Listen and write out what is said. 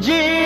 जी